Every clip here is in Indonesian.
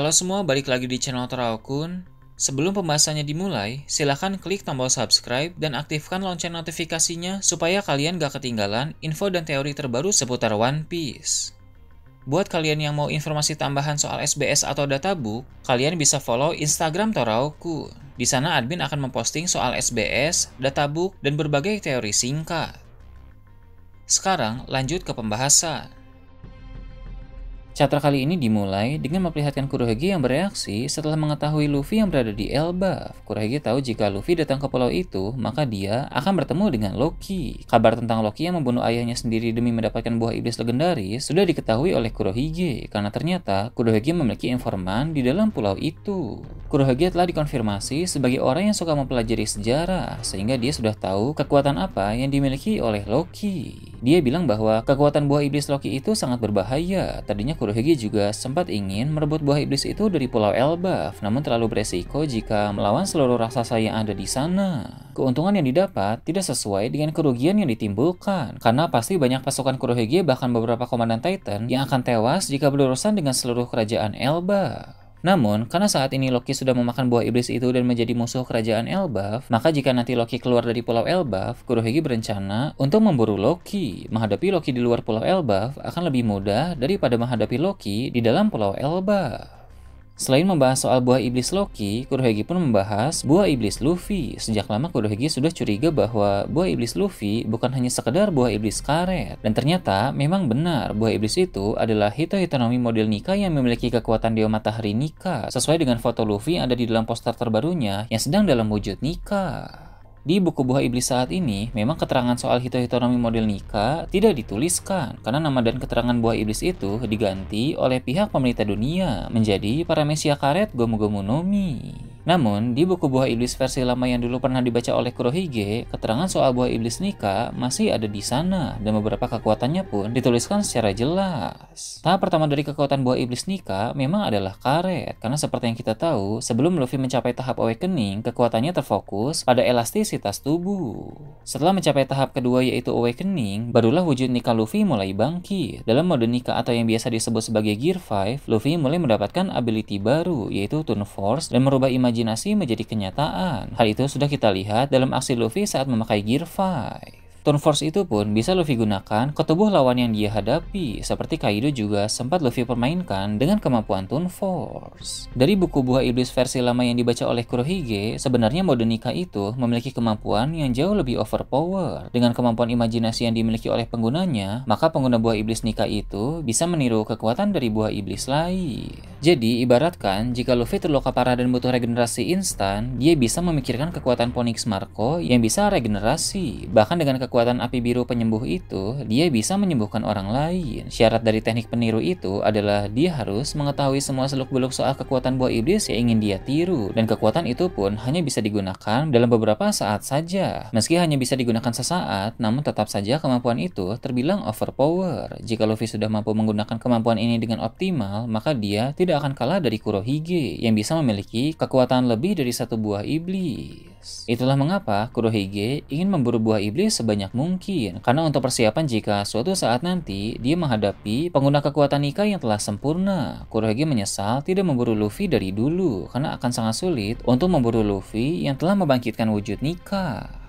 Halo semua, balik lagi di channel Toraokun. Sebelum pembahasannya dimulai, silahkan klik tombol subscribe dan aktifkan lonceng notifikasinya supaya kalian gak ketinggalan info dan teori terbaru seputar One Piece. Buat kalian yang mau informasi tambahan soal SBS atau databook, kalian bisa follow Instagram Toraokun. Di sana admin akan memposting soal SBS, databook, dan berbagai teori singkat. Sekarang lanjut ke pembahasan. Chapter kali ini dimulai dengan memperlihatkan Kurohige yang bereaksi setelah mengetahui Luffy yang berada di Elbaf. Kurohige tahu jika Luffy datang ke pulau itu, maka dia akan bertemu dengan Loki. Kabar tentang Loki yang membunuh ayahnya sendiri demi mendapatkan buah iblis legendaris sudah diketahui oleh Kurohige, karena ternyata Kurohige memiliki informan di dalam pulau itu. Kurohige telah dikonfirmasi sebagai orang yang suka mempelajari sejarah, sehingga dia sudah tahu kekuatan apa yang dimiliki oleh Loki. Dia bilang bahwa kekuatan buah iblis Loki itu sangat berbahaya. Tadinya Kurohige juga sempat ingin merebut buah iblis itu dari Pulau Elbaf, namun terlalu beresiko jika melawan seluruh raksasa yang ada di sana. Keuntungan yang didapat tidak sesuai dengan kerugian yang ditimbulkan, karena pasti banyak pasukan Kurohige bahkan beberapa komandan Titan yang akan tewas jika berurusan dengan seluruh kerajaan Elbaf. Namun, karena saat ini Loki sudah memakan buah iblis itu dan menjadi musuh kerajaan Elbaf, maka jika nanti Loki keluar dari pulau Elbaf, Kurohige berencana untuk memburu Loki. Menghadapi Loki di luar pulau Elbaf akan lebih mudah daripada menghadapi Loki di dalam pulau Elbaf. Selain membahas soal buah iblis Loki, Kurohige pun membahas buah iblis Luffy. Sejak lama Kurohige sudah curiga bahwa buah iblis Luffy bukan hanya sekedar buah iblis karet. Dan ternyata memang benar buah iblis itu adalah Hito Hitonomi model Nika yang memiliki kekuatan Dewa Matahari Nika. Sesuai dengan foto Luffy yang ada di dalam poster terbarunya yang sedang dalam wujud Nika. Di buku buah iblis saat ini, memang keterangan soal Hito Hitonomi model Nika tidak dituliskan karena nama dan keterangan buah iblis itu diganti oleh pihak pemerintah dunia menjadi Paramecia Karet Gomu Gomu Nomi. Namun, di buku buah iblis versi lama yang dulu pernah dibaca oleh Kurohige, keterangan soal buah iblis Nika masih ada di sana dan beberapa kekuatannya pun dituliskan secara jelas. Tahap pertama dari kekuatan buah iblis Nika memang adalah karet, karena seperti yang kita tahu, sebelum Luffy mencapai tahap awakening, kekuatannya terfokus pada elastisitas tubuh. Setelah mencapai tahap kedua yaitu awakening, barulah wujud Nika Luffy mulai bangkit. Dalam mode Nika atau yang biasa disebut sebagai Gear 5, Luffy mulai mendapatkan ability baru yaitu Turn Force dan merubah imajinasi imajinasi menjadi kenyataan. Hal itu sudah kita lihat dalam aksi Luffy saat memakai Gear 5. Turn Force itu pun bisa Luffy gunakan ke tubuh lawan yang dia hadapi, seperti Kaido juga sempat Luffy permainkan dengan kemampuan Turn Force. Dari buku buah iblis versi lama yang dibaca oleh Kurohige, sebenarnya mode Nika itu memiliki kemampuan yang jauh lebih overpower. Dengan kemampuan imajinasi yang dimiliki oleh penggunanya, maka pengguna buah iblis Nika itu bisa meniru kekuatan dari buah iblis lain. Jadi, ibaratkan jika Luffy terluka parah dan butuh regenerasi instan, dia bisa memikirkan kekuatan Ponix Marco yang bisa regenerasi. Bahkan dengan kekuatan api biru penyembuh itu, dia bisa menyembuhkan orang lain. Syarat dari teknik peniru itu adalah dia harus mengetahui semua seluk-beluk soal kekuatan buah iblis yang ingin dia tiru, dan kekuatan itu pun hanya bisa digunakan dalam beberapa saat saja. Meski hanya bisa digunakan sesaat, namun tetap saja kemampuan itu terbilang overpower. Jika Luffy sudah mampu menggunakan kemampuan ini dengan optimal, maka dia tidak akan kalah dari Kurohige yang bisa memiliki kekuatan lebih dari satu buah iblis. Itulah mengapa Kurohige ingin memburu buah iblis sebanyak mungkin, karena untuk persiapan jika suatu saat nanti dia menghadapi pengguna kekuatan Nika yang telah sempurna. Kurohige menyesal tidak memburu Luffy dari dulu, karena akan sangat sulit untuk memburu Luffy yang telah membangkitkan wujud Nika.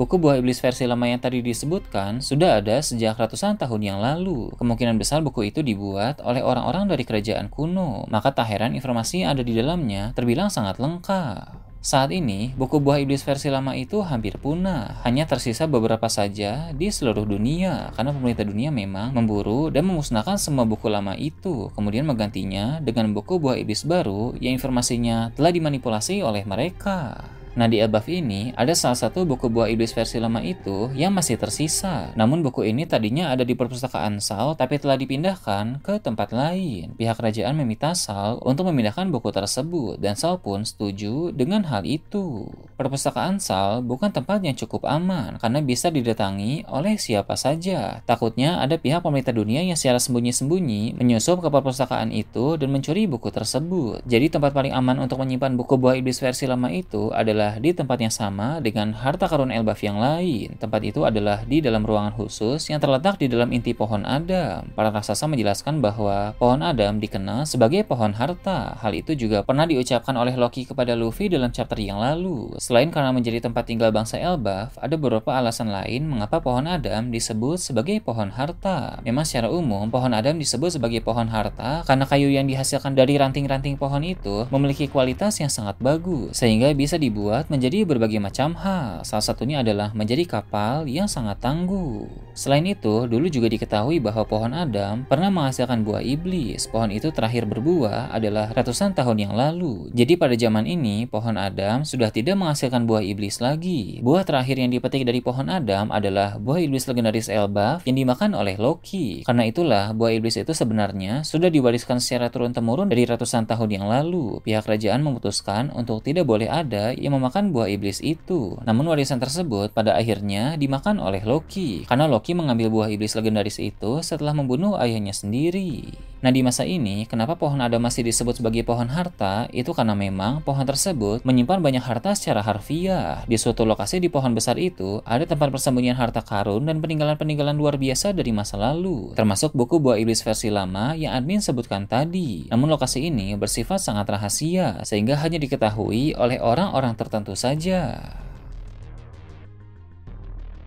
Buku Buah Iblis versi lama yang tadi disebutkan sudah ada sejak ratusan tahun yang lalu. Kemungkinan besar buku itu dibuat oleh orang-orang dari kerajaan kuno, maka tak heran informasi yang ada di dalamnya terbilang sangat lengkap. Saat ini, buku buah iblis versi lama itu hampir punah. Hanya tersisa beberapa saja di seluruh dunia, karena pemerintah dunia memang memburu dan memusnahkan semua buku lama itu, kemudian menggantinya dengan buku buah iblis baru yang informasinya telah dimanipulasi oleh mereka. Nah di Elbaf ini ada salah satu buku buah iblis versi lama itu yang masih tersisa. Namun buku ini tadinya ada di perpustakaan Sal tapi telah dipindahkan ke tempat lain. Pihak kerajaan meminta Sal untuk memindahkan buku tersebut dan Sal pun setuju dengan hal itu. Perpustakaan Sal bukan tempat yang cukup aman karena bisa didatangi oleh siapa saja. Takutnya ada pihak pemerintah dunia yang secara sembunyi-sembunyi menyusup ke perpustakaan itu dan mencuri buku tersebut. Jadi tempat paling aman untuk menyimpan buku buah iblis versi lama itu adalah adalah di tempat yang sama dengan harta karun Elbaf yang lain. Tempat itu adalah di dalam ruangan khusus yang terletak di dalam inti pohon Adam. Para raksasa menjelaskan bahwa pohon Adam dikenal sebagai pohon harta. Hal itu juga pernah diucapkan oleh Loki kepada Luffy dalam chapter yang lalu. Selain karena menjadi tempat tinggal bangsa Elbaf, ada beberapa alasan lain mengapa pohon Adam disebut sebagai pohon harta. Memang secara umum, pohon Adam disebut sebagai pohon harta karena kayu yang dihasilkan dari ranting-ranting pohon itu memiliki kualitas yang sangat bagus, sehingga bisa dibuat menjadi berbagai macam hal. Salah satunya adalah menjadi kapal yang sangat tangguh. Selain itu, dulu juga diketahui bahwa pohon Adam pernah menghasilkan buah iblis. Pohon itu terakhir berbuah adalah ratusan tahun yang lalu. Jadi pada zaman ini, pohon Adam sudah tidak menghasilkan buah iblis lagi. Buah terakhir yang dipetik dari pohon Adam adalah buah iblis legendaris Elbaf yang dimakan oleh Loki. Karena itulah buah iblis itu sebenarnya sudah diwariskan secara turun-temurun dari ratusan tahun yang lalu. Pihak kerajaan memutuskan untuk tidak boleh ada yang memakan buah iblis itu. Namun warisan tersebut pada akhirnya dimakan oleh Loki. Karena Loki mengambil buah iblis legendaris itu setelah membunuh ayahnya sendiri. Nah di masa ini, kenapa pohon Adam masih disebut sebagai pohon harta? Itu karena memang pohon tersebut menyimpan banyak harta secara harfiah. Di suatu lokasi di pohon besar itu, ada tempat persembunyian harta karun dan peninggalan-peninggalan luar biasa dari masa lalu. Termasuk buku buah iblis versi lama yang admin sebutkan tadi. Namun lokasi ini bersifat sangat rahasia, sehingga hanya diketahui oleh orang-orang tertentu saja.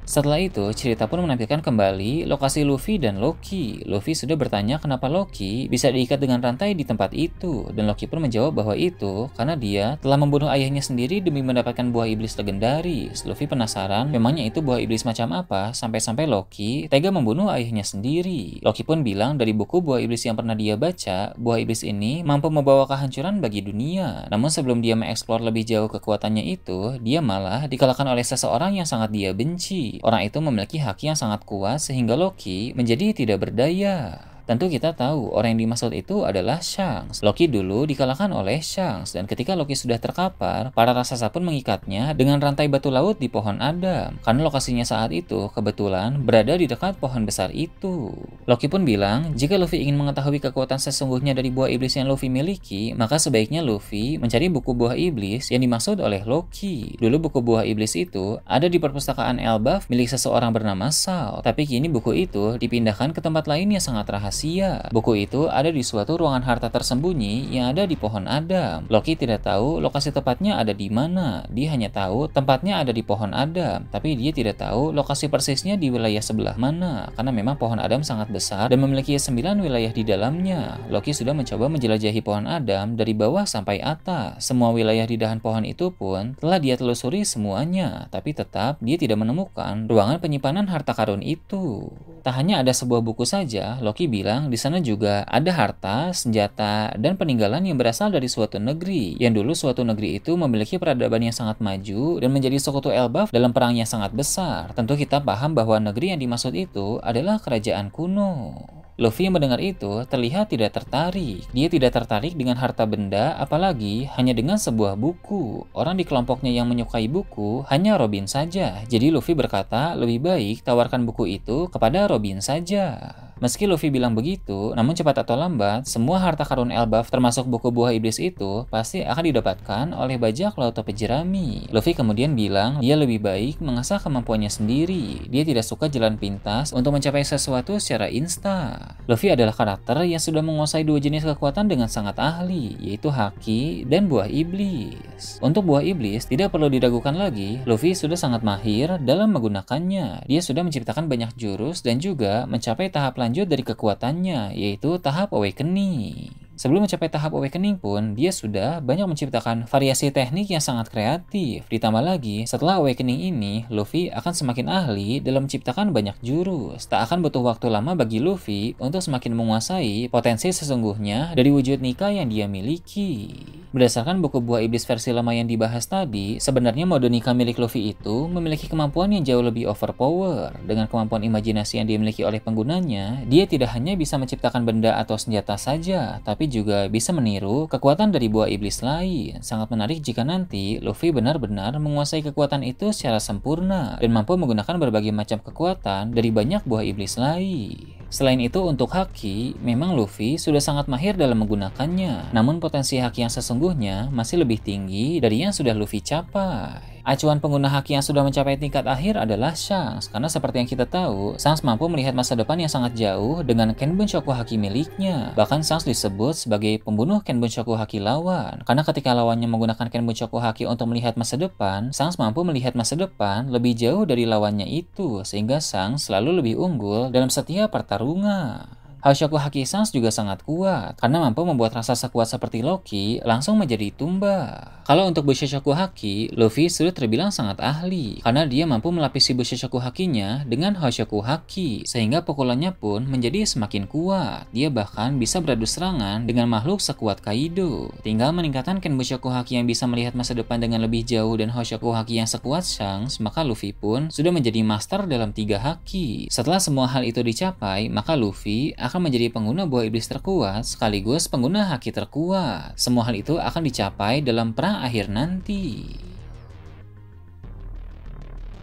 Setelah itu, cerita pun menampilkan kembali lokasi Luffy dan Loki. Luffy sudah bertanya kenapa Loki bisa diikat dengan rantai di tempat itu, dan Loki pun menjawab bahwa itu karena dia telah membunuh ayahnya sendiri demi mendapatkan buah iblis legendaris. Luffy penasaran memangnya itu buah iblis macam apa sampai-sampai Loki tega membunuh ayahnya sendiri. Loki pun bilang dari buku buah iblis yang pernah dia baca, buah iblis ini mampu membawa kehancuran bagi dunia. Namun sebelum dia mengeksplor lebih jauh kekuatannya itu, dia malah dikalahkan oleh seseorang yang sangat dia benci. Orang itu memiliki haki yang sangat kuat sehingga Loki menjadi tidak berdaya. Tentu kita tahu orang yang dimaksud itu adalah Shanks. Loki dulu dikalahkan oleh Shanks dan ketika Loki sudah terkapar, para raksasa pun mengikatnya dengan rantai batu laut di pohon Adam. Karena lokasinya saat itu kebetulan berada di dekat pohon besar itu. Loki pun bilang, jika Luffy ingin mengetahui kekuatan sesungguhnya dari buah iblis yang Luffy miliki, maka sebaiknya Luffy mencari buku buah iblis yang dimaksud oleh Loki. Dulu buku buah iblis itu ada di perpustakaan Elbaf milik seseorang bernama Sal, tapi kini buku itu dipindahkan ke tempat lain yang sangat rahasia rahasia. Buku itu ada di suatu ruangan harta tersembunyi yang ada di pohon Adam. Loki tidak tahu lokasi tepatnya ada di mana. Dia hanya tahu tempatnya ada di pohon Adam, tapi dia tidak tahu lokasi persisnya di wilayah sebelah mana. Karena memang pohon Adam sangat besar dan memiliki sembilan wilayah di dalamnya. Loki sudah mencoba menjelajahi pohon Adam dari bawah sampai atas. Semua wilayah di dahan pohon itu pun telah dia telusuri semuanya, tapi tetap dia tidak menemukan ruangan penyimpanan harta karun itu. Tak hanya ada sebuah buku saja, Loki bilang bilang di sana juga ada harta, senjata, dan peninggalan yang berasal dari suatu negeri. Yang dulu suatu negeri itu memiliki peradaban yang sangat maju dan menjadi sekutu Elbaf dalam perang yang sangat besar. Tentu kita paham bahwa negeri yang dimaksud itu adalah kerajaan kuno. Luffy yang mendengar itu terlihat tidak tertarik. Dia tidak tertarik dengan harta benda, apalagi hanya dengan sebuah buku. Orang di kelompoknya yang menyukai buku hanya Robin saja. Jadi Luffy berkata, lebih baik tawarkan buku itu kepada Robin saja. Meski Luffy bilang begitu, namun cepat atau lambat, semua harta karun Elbaf termasuk buku buah iblis itu pasti akan didapatkan oleh bajak laut topi jerami. Luffy kemudian bilang dia lebih baik mengasah kemampuannya sendiri. Dia tidak suka jalan pintas untuk mencapai sesuatu secara instan. Luffy adalah karakter yang sudah menguasai dua jenis kekuatan dengan sangat ahli, yaitu Haki dan buah iblis. Untuk buah iblis tidak perlu diragukan lagi, Luffy sudah sangat mahir dalam menggunakannya. Dia sudah menciptakan banyak jurus dan juga mencapai tahap lanjut lanjut dari kekuatannya, yaitu tahap awakening. Sebelum mencapai tahap awakening pun, dia sudah banyak menciptakan variasi teknik yang sangat kreatif. Ditambah lagi, setelah awakening ini, Luffy akan semakin ahli dalam menciptakan banyak jurus. Tak akan butuh waktu lama bagi Luffy untuk semakin menguasai potensi sesungguhnya dari wujud Nika yang dia miliki. Berdasarkan buku buah iblis versi lama yang dibahas tadi, sebenarnya mode Nika milik Luffy itu memiliki kemampuan yang jauh lebih overpower. Dengan kemampuan imajinasi yang dimiliki oleh penggunanya, dia tidak hanya bisa menciptakan benda atau senjata saja, tapi juga bisa meniru kekuatan dari buah iblis lain. Sangat menarik jika nanti Luffy benar-benar menguasai kekuatan itu secara sempurna dan mampu menggunakan berbagai macam kekuatan dari banyak buah iblis lain. Selain itu, untuk haki, memang Luffy sudah sangat mahir dalam menggunakannya. Namun potensi haki yang sesungguhnya masih lebih tinggi dari yang sudah Luffy capai. Acuan pengguna haki yang sudah mencapai tingkat akhir adalah Shanks, karena seperti yang kita tahu, Shanks mampu melihat masa depan yang sangat jauh dengan Kenbun Shoku Haki miliknya. Bahkan Shanks disebut sebagai pembunuh Kenbun Shoku Haki lawan, karena ketika lawannya menggunakan Kenbun Shoku Haki untuk melihat masa depan, Shanks mampu melihat masa depan lebih jauh dari lawannya itu, sehingga Shanks selalu lebih unggul dalam setiap pertarungan. Hashoku Haki Sans juga sangat kuat, karena mampu membuat rasa sekuat seperti Loki langsung menjadi tumbang. Kalau untuk Bushoshoku Haki, Luffy sudah terbilang sangat ahli, karena dia mampu melapisi Bushoshoku Hakinya dengan Hoshoku Haki, sehingga pukulannya pun menjadi semakin kuat. Dia bahkan bisa beradu serangan dengan makhluk sekuat Kaido. Tinggal meningkatkan Ken Bushoku Haki yang bisa melihat masa depan dengan lebih jauh dan Hoshoku Haki yang sekuat Shanks, maka Luffy pun sudah menjadi master dalam tiga Haki. Setelah semua hal itu dicapai, maka Luffy akan akan menjadi pengguna buah iblis terkuat sekaligus pengguna haki terkuat. Semua hal itu akan dicapai dalam perang akhir nanti.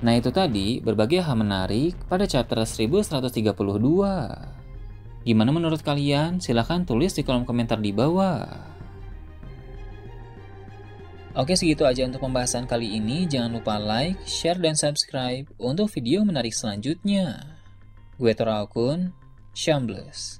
Nah itu tadi berbagai hal menarik pada chapter 1132. Gimana menurut kalian? Silahkan tulis di kolom komentar di bawah. Oke segitu aja untuk pembahasan kali ini. Jangan lupa like, share, dan subscribe untuk video menarik selanjutnya. Gue Torakun, Shambles